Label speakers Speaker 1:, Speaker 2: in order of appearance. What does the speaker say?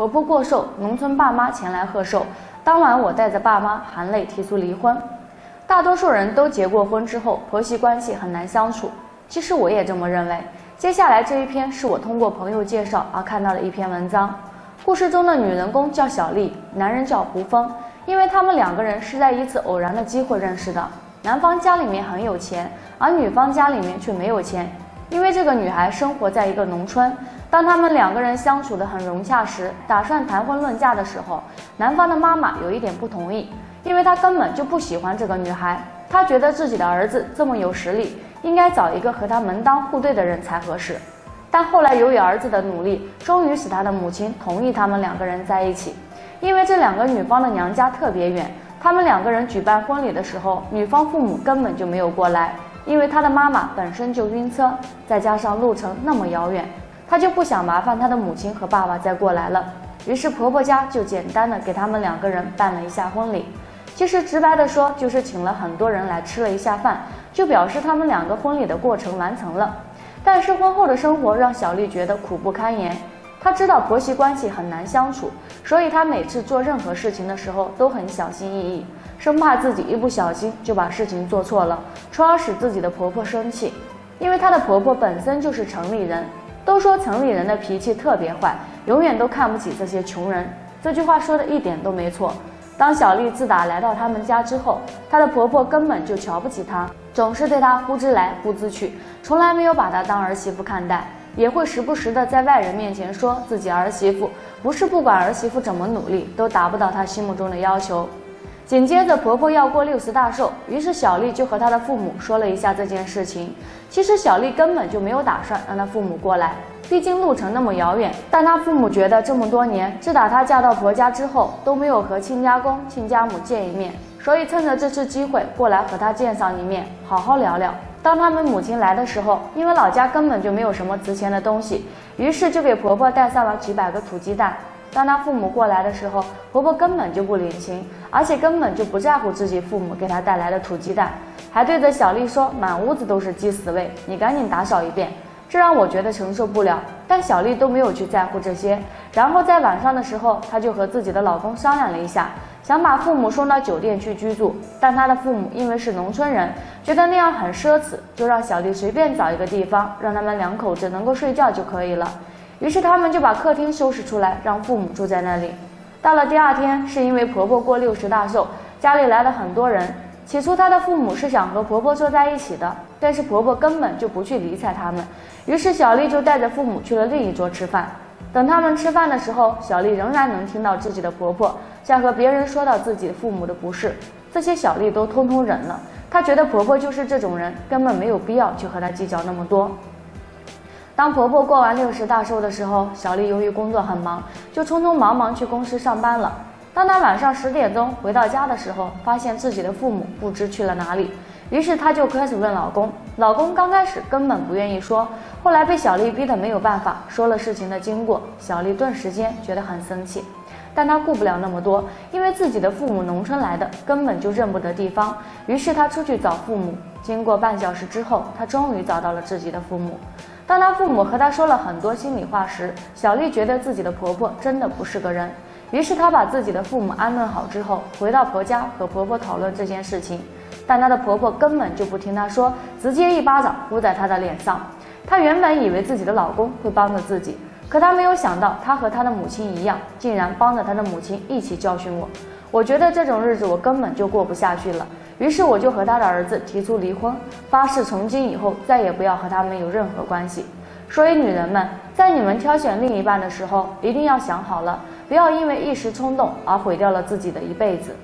Speaker 1: 婆婆过寿，农村爸妈前来贺寿。当晚，我带着爸妈含泪提出离婚。大多数人都结过婚之后，婆媳关系很难相处。其实我也这么认为。接下来这一篇是我通过朋友介绍而看到的一篇文章。故事中的女人公叫小丽，男人叫胡峰。因为他们两个人是在一次偶然的机会认识的。男方家里面很有钱，而女方家里面却没有钱。因为这个女孩生活在一个农村。当他们两个人相处的很融洽时，打算谈婚论嫁的时候，男方的妈妈有一点不同意，因为他根本就不喜欢这个女孩，他觉得自己的儿子这么有实力，应该找一个和他门当户对的人才合适。但后来由于儿子的努力，终于使他的母亲同意他们两个人在一起。因为这两个女方的娘家特别远，他们两个人举办婚礼的时候，女方父母根本就没有过来，因为她的妈妈本身就晕车，再加上路程那么遥远。她就不想麻烦她的母亲和爸爸再过来了，于是婆婆家就简单的给他们两个人办了一下婚礼。其实直白的说，就是请了很多人来吃了一下饭，就表示他们两个婚礼的过程完成了。但是婚后的生活让小丽觉得苦不堪言。她知道婆媳关系很难相处，所以她每次做任何事情的时候都很小心翼翼，生怕自己一不小心就把事情做错了，从而使自己的婆婆生气。因为她的婆婆本身就是城里人。都说城里人的脾气特别坏，永远都看不起这些穷人。这句话说的一点都没错。当小丽自打来到他们家之后，她的婆婆根本就瞧不起她，总是对她呼之来呼之去，从来没有把她当儿媳妇看待，也会时不时的在外人面前说自己儿媳妇不是不管儿媳妇怎么努力都达不到她心目中的要求。紧接着，婆婆要过六十大寿，于是小丽就和她的父母说了一下这件事情。其实小丽根本就没有打算让她父母过来，毕竟路程那么遥远。但她父母觉得这么多年，自打她嫁到婆家之后，都没有和亲家公、亲家母见一面，所以趁着这次机会过来和她见上一面，好好聊聊。当他们母亲来的时候，因为老家根本就没有什么值钱的东西，于是就给婆婆带上了几百个土鸡蛋。当她父母过来的时候，婆婆根本就不领情，而且根本就不在乎自己父母给她带来的土鸡蛋，还对着小丽说：“满屋子都是鸡屎味，你赶紧打扫一遍。”这让我觉得承受不了。但小丽都没有去在乎这些。然后在晚上的时候，她就和自己的老公商量了一下，想把父母送到酒店去居住。但她的父母因为是农村人，觉得那样很奢侈，就让小丽随便找一个地方，让他们两口子能够睡觉就可以了。于是他们就把客厅收拾出来，让父母住在那里。到了第二天，是因为婆婆过六十大寿，家里来了很多人。起初她的父母是想和婆婆坐在一起的，但是婆婆根本就不去理睬他们。于是小丽就带着父母去了另一桌吃饭。等他们吃饭的时候，小丽仍然能听到自己的婆婆在和别人说到自己父母的不是，这些小丽都通通忍了。她觉得婆婆就是这种人，根本没有必要去和她计较那么多。当婆婆过完六十大寿的时候，小丽由于工作很忙，就匆匆忙忙去公司上班了。当她晚上十点钟回到家的时候，发现自己的父母不知去了哪里，于是她就开始问老公。老公刚开始根本不愿意说，后来被小丽逼得没有办法，说了事情的经过。小丽顿时间觉得很生气，但她顾不了那么多，因为自己的父母农村来的，根本就认不得地方。于是她出去找父母。经过半小时之后，她终于找到了自己的父母。当她父母和她说了很多心里话时，小丽觉得自己的婆婆真的不是个人。于是她把自己的父母安顿好之后，回到婆家和婆婆讨论这件事情。但她的婆婆根本就不听她说，直接一巴掌呼在她的脸上。她原本以为自己的老公会帮着自己，可她没有想到，他和她的母亲一样，竟然帮着她的母亲一起教训我。我觉得这种日子我根本就过不下去了。于是我就和他的儿子提出离婚，发誓从今以后再也不要和他们有任何关系。所以女人们，在你们挑选另一半的时候，一定要想好了，不要因为一时冲动而毁掉了自己的一辈子。